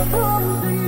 Oh.